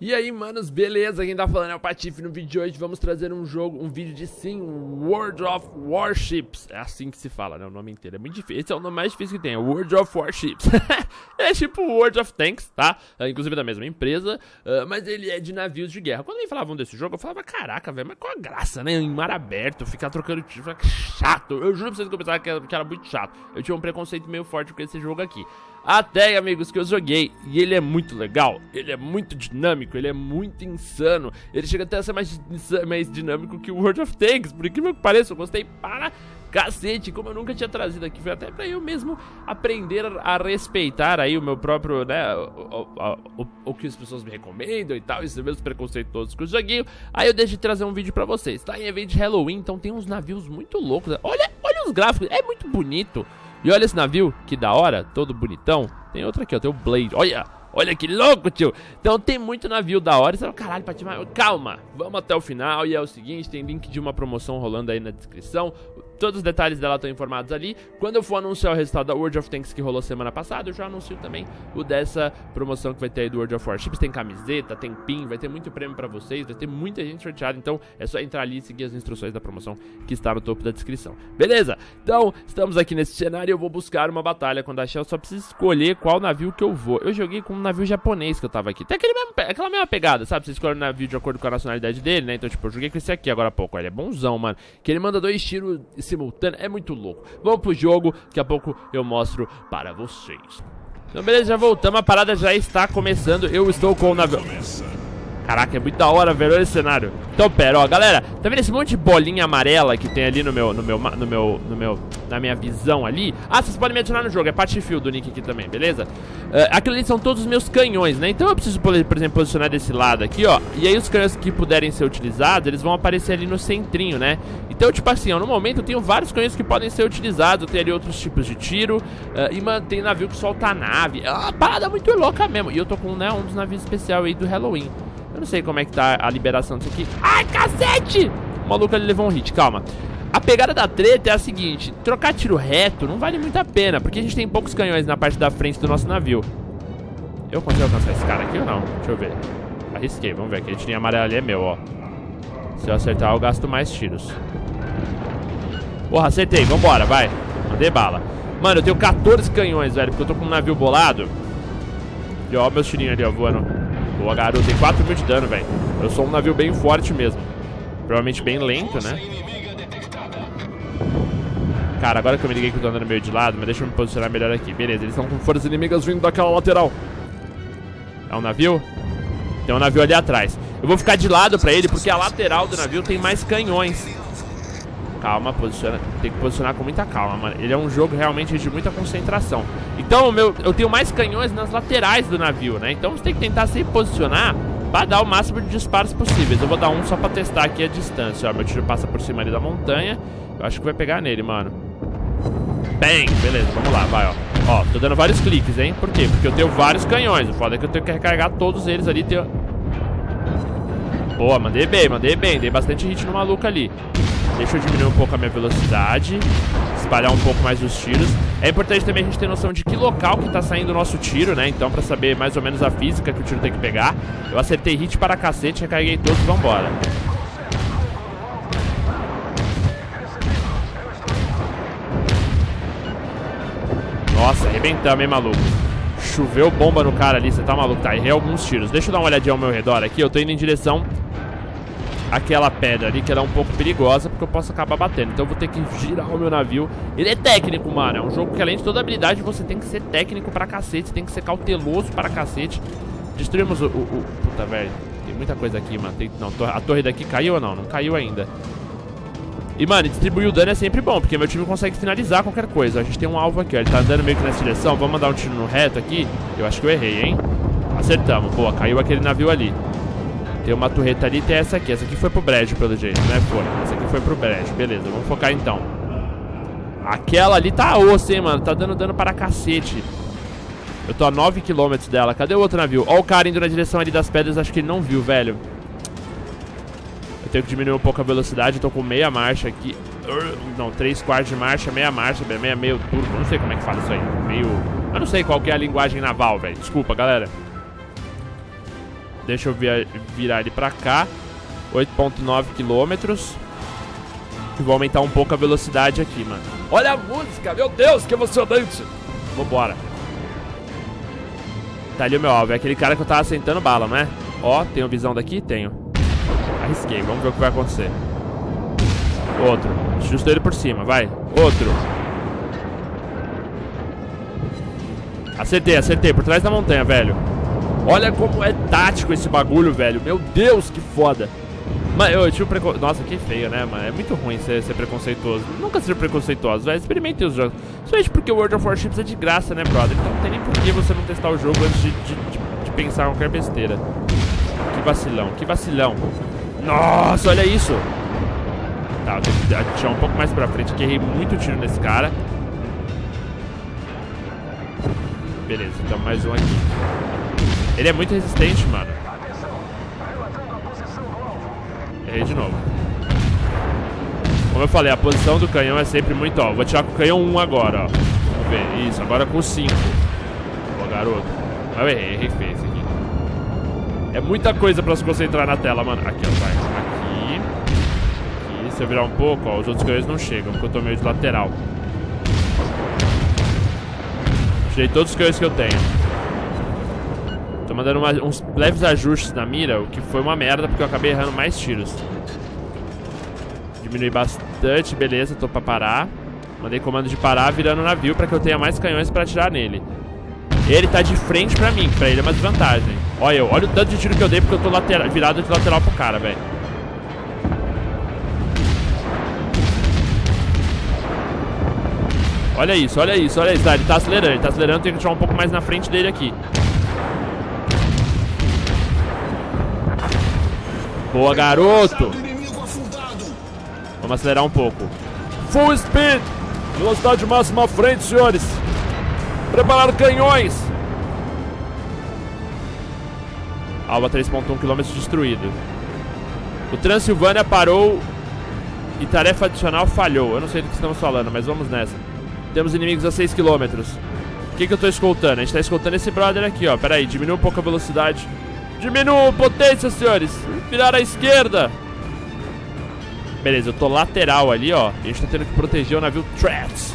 E aí, manos, beleza? Quem tá falando é o Patife. No vídeo de hoje vamos trazer um jogo, um vídeo de sim, World of Warships. É assim que se fala, né? O nome inteiro é muito difícil. Esse é o nome mais difícil que tem, é World of Warships. é tipo World of Tanks, tá? É, inclusive da mesma empresa, uh, mas ele é de navios de guerra. Quando eles falavam desse jogo, eu falava, caraca, velho, mas qual a graça, né? Em mar aberto, ficar trocando tiro, ficar chato. Eu juro pra vocês que eu pensava que era, que era muito chato. Eu tinha um preconceito meio forte com esse jogo aqui. Até, amigos, que eu joguei. E ele é muito legal, ele é muito dinâmico, ele é muito insano. Ele chega até a ser mais, mais dinâmico que o World of Tanks. Por incrível que pareça, eu gostei para cacete, como eu nunca tinha trazido aqui. Foi até pra eu mesmo aprender a respeitar aí o meu próprio, né, o, o, o, o que as pessoas me recomendam e tal, esses meus preconceitos com o joguinho. Aí eu deixei de trazer um vídeo pra vocês. Tá em evento de Halloween, então tem uns navios muito loucos. Olha, olha os gráficos, é muito bonito. E olha esse navio, que da hora, todo bonitão. Tem outro aqui, ó, tem o Blade. Olha, olha que louco, tio. Então tem muito navio da hora. Você fala, caralho, Pati, calma, vamos até o final. E é o seguinte, tem link de uma promoção rolando aí na descrição. Todos os detalhes dela estão informados ali. Quando eu for anunciar o resultado da World of Tanks que rolou semana passada, eu já anuncio também o dessa promoção que vai ter aí do World of Warships. Tem camiseta, tem pin, vai ter muito prêmio pra vocês, vai ter muita gente sorteada. Então é só entrar ali e seguir as instruções da promoção que está no topo da descrição. Beleza? Então, estamos aqui nesse cenário e eu vou buscar uma batalha quando achar. Eu só preciso escolher qual navio que eu vou. Eu joguei com um navio japonês que eu tava aqui. Tem aquele mesmo, aquela mesma pegada, sabe? Você escolhe o navio de acordo com a nacionalidade dele, né? Então, tipo, eu joguei com esse aqui agora há pouco. Ele é bonzão, mano. Que ele manda dois tiros simultâneos. É muito louco. Vamos pro jogo, daqui a pouco eu mostro para vocês. Então, beleza, já voltamos. A parada já está começando. Eu estou com o navio. Caraca, é muito da hora, velho. Olha esse cenário. Então, pera, ó, galera. Tá vendo esse monte de bolinha amarela que tem ali no meu, no meu, no meu, no meu, na minha visão ali? Ah, vocês podem me adicionar no jogo. É Patifield do nick aqui também, beleza? Uh, aquilo ali são todos os meus canhões, né? Então eu preciso, por exemplo, posicionar desse lado aqui, ó. E aí os canhões que puderem ser utilizados, eles vão aparecer ali no centrinho, né? Então, tipo assim, ó, no momento eu tenho vários canhões que podem ser utilizados. Eu tenho ali outros tipos de tiro. Uh, e mantém navio que solta a nave. É uma parada muito louca mesmo. E eu tô com, né, um dos navios especial aí do Halloween. Eu não sei como é que tá a liberação disso aqui. Ai, cacete! O maluco ali levou um hit, calma. A pegada da treta é a seguinte: trocar tiro reto não vale muito a pena, porque a gente tem poucos canhões na parte da frente do nosso navio. Eu consigo alcançar esse cara aqui ou não? Deixa eu ver. Arrisquei, vamos ver. Aquele tirinho amarelo ali é meu, ó. Se eu acertar, eu gasto mais tiros. Porra, acertei. Vambora, vai. Mandei bala. Mano, eu tenho 14 canhões, velho, porque eu tô com um navio bolado. E ó, meus tirinhos ali, ó, voando. Boa, garoto. Tem 4 mil de dano, velho. Eu sou um navio bem forte mesmo. Provavelmente bem lento, né? Cara, agora que eu me liguei que eu tô andando meio de lado, mas deixa eu me posicionar melhor aqui. Beleza, eles estão com forças inimigas vindo daquela lateral. É um navio? Tem um navio ali atrás. Eu vou ficar de lado pra ele, porque a lateral do navio tem mais canhões. Calma, posiciona. Tem que posicionar com muita calma, mano. Ele é um jogo realmente de muita concentração. Então, meu, eu tenho mais canhões nas laterais do navio, né? Então você tem que tentar se posicionar para dar o máximo de disparos possíveis. Eu vou dar um só pra testar aqui a distância, ó. Meu tiro passa por cima ali da montanha. Eu acho que vai pegar nele, mano. Bem, beleza, vamos lá, vai, ó. Ó, tô dando vários cliques, hein? Por quê? Porque eu tenho vários canhões. O foda é que eu tenho que recarregar todos eles ali. Tenho... Boa, mandei bem, mandei bem. Dei bastante hit no maluco ali. Deixa eu diminuir um pouco a minha velocidade. Espalhar um pouco mais os tiros. É importante também a gente ter noção de que local que tá saindo o nosso tiro, né? Então, pra saber mais ou menos a física que o tiro tem que pegar. Eu acertei hit para cacete, recarreguei todos, vambora. Nossa, arrebentamos, hein, maluco. Choveu bomba no cara ali, você tá maluco? Tá, errei alguns tiros. Deixa eu dar uma olhadinha ao meu redor aqui. Eu tô indo em direção aquela pedra ali, que ela é um pouco perigosa, porque eu posso acabar batendo. Então eu vou ter que girar o meu navio. Ele é técnico, mano. É um jogo que além de toda habilidade, você tem que ser técnico pra cacete. Tem que ser cauteloso pra cacete. Destruímos o... o, o... Puta, velho. Tem muita coisa aqui, mano. Tem... Não, a torre daqui caiu ou não? Não caiu ainda. E, mano, distribuir o dano é sempre bom, porque meu time consegue finalizar qualquer coisa. A gente tem um alvo aqui, ó. Ele tá andando meio que nessa direção. Vamos mandar um tiro no reto aqui. Eu acho que eu errei, hein? Acertamos. Boa, caiu aquele navio ali. Tem uma torreta ali tem essa aqui. Essa aqui foi pro brejo, pelo jeito, né? Foi. Essa aqui foi pro brejo. Beleza, vamos focar então. Aquela ali tá osso, hein, mano. Tá dando dano para cacete. Eu tô a 9km dela. Cadê o outro navio? Ó o cara indo na direção ali das pedras. Acho que ele não viu, velho. Eu tenho que diminuir um pouco a velocidade. Eu tô com meia marcha aqui. Não, três quartos de marcha, meia marcha, meia meio turbo. Não sei como é que fala isso aí. Meio... Eu não sei qual que é a linguagem naval, velho. Desculpa, galera. Deixa eu via, virar ele pra cá. 8.9 quilômetros. E vou aumentar um pouco a velocidade aqui, mano. Olha a música, meu Deus, que emocionante. Vambora. Tá ali o meu alvo, é aquele cara que eu tava sentando bala, não é? Ó, tenho visão daqui? Tenho. Arrisquei, vamos ver o que vai acontecer. Outro. Justo ele por cima, vai. Outro. Acertei, acertei. Por trás da montanha, velho. Olha como é tático esse bagulho, velho. Meu Deus, que foda. Mas eu, tive preconceito. Nossa, que feio, né, mano? É muito ruim ser, ser preconceituoso. Nunca ser preconceituoso, velho. Experimente os jogos. Principalmente porque o World of Warships é de graça, né, brother? Então não tem nem por que você não testar o jogo antes de, de, de, de pensar qualquer besteira. Que vacilão, que vacilão. Nossa, olha isso. Tá, eu tenho que deixar um pouco mais pra frente, que errei muito tiro nesse cara. Beleza, então mais um aqui. Ele é muito resistente, mano. Errei de novo. Como eu falei, a posição do canhão é sempre muito, ó. Vou tirar com o canhão 1 agora, ó. Vamos ver. Isso, agora com 5. Boa, garoto. Mas eu errei, errei feio aqui. É muita coisa pra se concentrar na tela, mano. Aqui, ó, vai. Aqui. Aqui. Se eu virar um pouco, ó, os outros canhões não chegam, porque eu tô meio de lateral. Tirei todos os canhões que eu tenho. Mandando uma, uns leves ajustes na mira, o que foi uma merda, porque eu acabei errando mais tiros. Diminui bastante, beleza, tô pra parar. Mandei comando de parar, virando o navio pra que eu tenha mais canhões pra atirar nele. Ele tá de frente pra mim, pra ele é uma desvantagem. Olha eu, olha o tanto de tiro que eu dei porque eu tô lateral, virado de lateral pro cara, velho. Olha isso, olha isso, olha isso. Tá, ele tá acelerando, ele tá acelerando, tem que tirar um pouco mais na frente dele aqui. Boa, garoto! Vamos acelerar um pouco. Full speed! Velocidade máxima à frente, senhores! Preparar canhões! Alba 3.1 km destruído. O Transilvânia parou e tarefa adicional falhou. Eu não sei do que estamos falando, mas vamos nessa. Temos inimigos a 6 km. O que, que eu tô escoltando? A gente tá escoltando esse brother aqui, ó. Pera aí, diminui um pouco a velocidade. Diminua a potência, senhores. Virar à esquerda. Beleza, eu tô lateral ali, ó. E a gente tá tendo que proteger o navio Threats.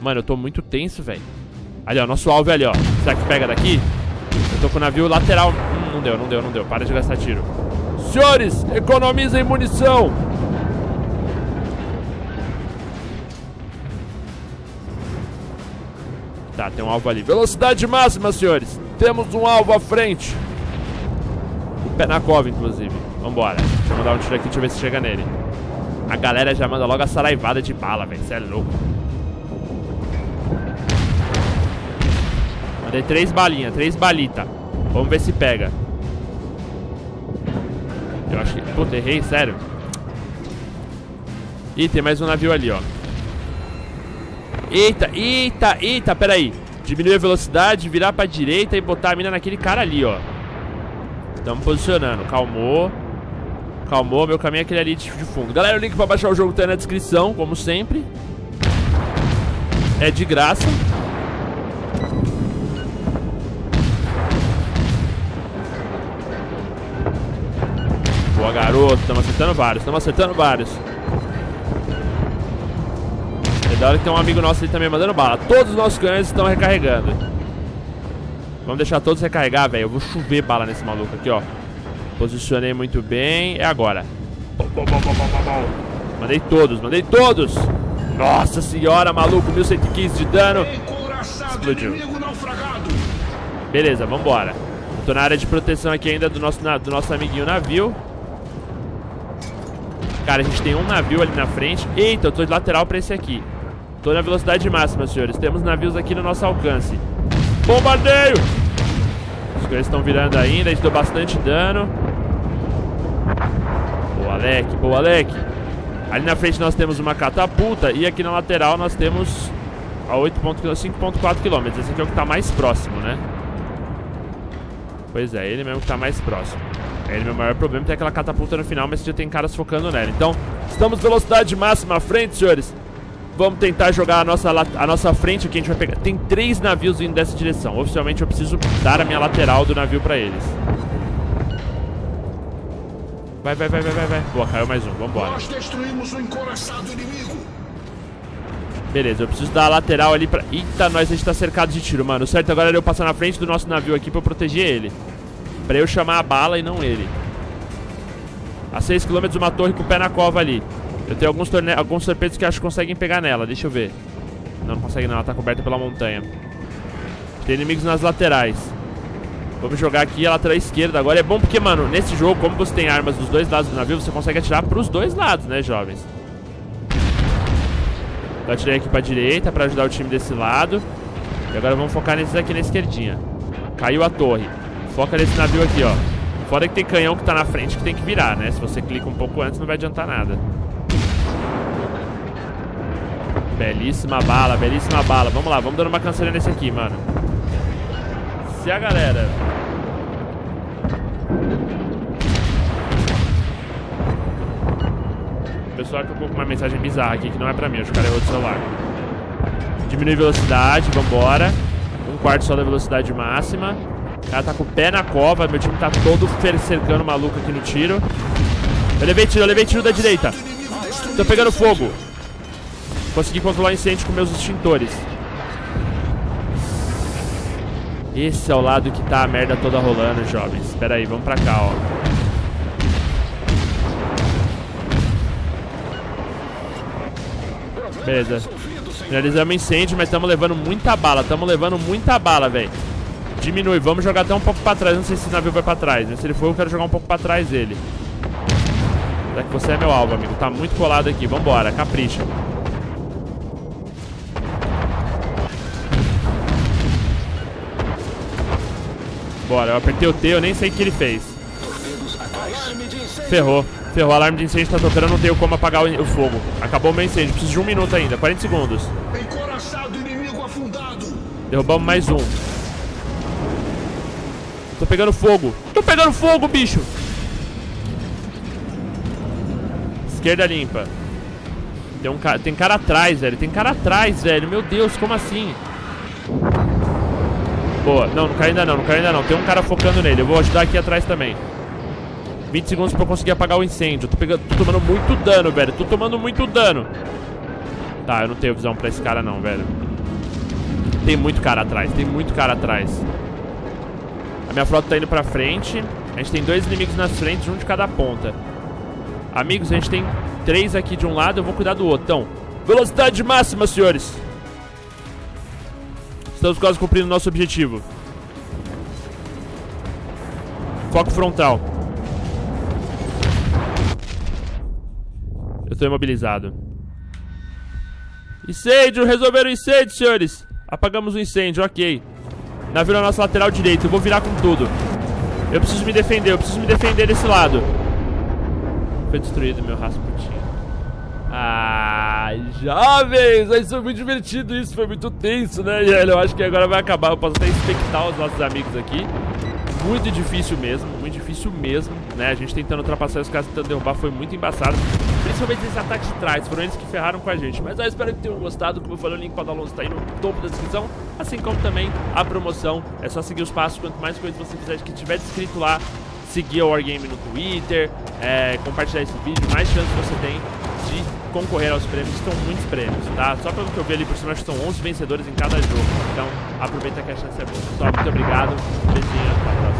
Mano, eu tô muito tenso, velho. Ali, ó, nosso alvo é ali, ó. Será que pega daqui? Eu tô com o navio lateral. Hum, não deu, não deu, não deu. Para de gastar tiro. Senhores, economizem munição. Tá, tem um alvo ali. Velocidade máxima, senhores. Temos um alvo à frente. O pé na cova, inclusive. Vambora. Deixa eu mandar um tiro aqui, deixa eu ver se chega nele. A galera já manda logo a saraivada de bala, velho. Você é louco. Mandei três balinhas, três balitas. Vamos ver se pega. Eu acho que... Puta, errei, sério. Ih, tem mais um navio ali, ó. Eita, eita, eita, peraí. Diminuir a velocidade, virar pra direita e botar a mina naquele cara ali, ó. Estamos posicionando. Calmou. Calmou, meu caminho é aquele ali de fundo. Galera, o link pra baixar o jogo tá na descrição, como sempre. É de graça. Boa, garoto. Estamos acertando vários. Estamos acertando vários. É da hora que tem um amigo nosso ali também mandando bala. Todos os nossos canhões estão recarregando. Vamos deixar todos recarregar, velho. Eu vou chover bala nesse maluco aqui, ó. Posicionei muito bem. É agora. Mandei todos, mandei todos. Nossa senhora, maluco. 1115 de dano. Explodiu. Beleza, vambora. Tô na área de proteção aqui ainda do nosso, do nosso amiguinho navio. Cara, a gente tem um navio ali na frente. Eita, eu tô de lateral pra esse aqui. Tô na velocidade máxima, senhores. Temos navios aqui no nosso alcance. Bombardeio! Os caras estão virando ainda. A gente deu bastante dano. Boa, Alec. Boa, Alec. Ali na frente nós temos uma catapulta. E aqui na lateral nós temos a 5.4 km. Esse aqui é o que tá mais próximo, né? Pois é, ele mesmo que tá mais próximo. Ele, meu maior problema é ter aquela catapulta no final, mas já tem caras focando nela. Então, estamos velocidade máxima à frente, senhores. Vamos tentar jogar a nossa, a nossa frente aqui. A gente vai pegar. Tem três navios indo dessa direção. Oficialmente eu preciso dar a minha lateral do navio pra eles. Vai, vai, vai, vai, vai, vai. Boa, caiu mais um. Vambora. Nós destruímos o encoraçado inimigo. Beleza, eu preciso dar a lateral ali pra... Eita, nós a gente tá cercado de tiro, mano. O certo agora é eu passar na frente do nosso navio aqui pra eu proteger ele. Pra eu chamar a bala e não ele. A 6km uma torre com o pé na cova ali. Eu tenho alguns, torne... alguns torpedos que acho que conseguem pegar nela. Deixa eu ver. Não, não consegue não. Ela tá coberta pela montanha. Tem inimigos nas laterais. Vamos jogar aqui a lateral esquerda. Agora é bom porque, mano, nesse jogo, como você tem armas dos dois lados do navio, você consegue atirar pros dois lados, né, jovens? Eu atirei aqui pra direita pra ajudar o time desse lado. E agora vamos focar nesses aqui na esquerdinha. Caiu a torre. Foca nesse navio aqui, ó. Fora que tem canhão que tá na frente que tem que virar, né? Se você clica um pouco antes, não vai adiantar nada. Belíssima bala, belíssima bala. Vamos lá, vamos dando uma canseira nesse aqui, mano. Se a galera... O pessoal colocou uma mensagem bizarra aqui, que não é pra mim, acho que o cara errou do celular. Diminui velocidade, vambora. Um quarto só da velocidade máxima. O cara tá com o pé na cova, meu time tá todo cercando o maluco aqui no tiro. Eu levei tiro, eu levei tiro da direita. Tô pegando fogo. Consegui controlar o incêndio com meus extintores. Esse é o lado que tá a merda toda rolando, jovens. Espera aí, vamos pra cá, ó. Beleza. Finalizamos incêndio, mas estamos levando muita bala. Estamos levando muita bala, velho. Diminui. Vamos jogar até um pouco pra trás. Não sei se esse navio vai pra trás. Mas se ele for, eu quero jogar um pouco pra trás dele. Já que você é meu alvo, amigo. Tá muito colado aqui. Vambora. Capricha. Bora, eu apertei o T, eu nem sei o que ele fez. Ferrou. Ferrou, alarme de incêndio tá tocando, não tenho como apagar o, o, fogo. Acabou o meu incêndio, preciso de um minuto ainda, 40 segundos. Derrubamos mais um. Tô pegando fogo. Tô pegando fogo, bicho. Esquerda limpa. Tem um cara, tem cara atrás, velho. Tem cara atrás, velho. Meu Deus, como assim? Boa. Não, não cai ainda não, não cai ainda não. Tem um cara focando nele. Eu vou ajudar aqui atrás também. 20 segundos pra eu conseguir apagar o incêndio. Tô, pegando, tô tomando muito dano, velho. Tô tomando muito dano. Tá, eu não tenho visão pra esse cara não, velho. Tem muito cara atrás, tem muito cara atrás. A minha frota tá indo pra frente. A gente tem dois inimigos nas frentes, um de cada ponta. Amigos, a gente tem três aqui de um lado, eu vou cuidar do outro. Então, velocidade máxima, senhores. Estamos quase cumprindo nosso objetivo. Foco frontal. Eu estou imobilizado. Incêndio! Resolveram o incêndio, senhores! Apagamos o incêndio, ok. Navio na nossa lateral direita. Eu vou virar com tudo. Eu preciso me defender, eu preciso me defender desse lado. Foi destruído meu Rasputin. Ah, jovens! Vai ser muito divertido isso, foi muito tenso, né? Eu acho que agora vai acabar. Eu posso até expectar os nossos amigos aqui. Muito difícil mesmo, muito difícil mesmo, né? A gente tentando ultrapassar os caras tentando derrubar foi muito embaçado. Principalmente esse ataque de trás, foram eles que ferraram com a gente. Mas eu espero que tenham gostado. Como eu falei, o link para o download está aí no topo da descrição. Assim como também a promoção. É só seguir os passos. Quanto mais coisas você fizer que tiver descrito lá, seguir o Wargame no Twitter, é, compartilhar esse vídeo, mais chance você tem de concorrer aos prêmios, estão muitos prêmios, tá? Só pelo que eu vi ali por cima, acho que são 11 vencedores em cada jogo. Então, aproveita que a chance é boa. Pessoal, muito obrigado. Beijinho,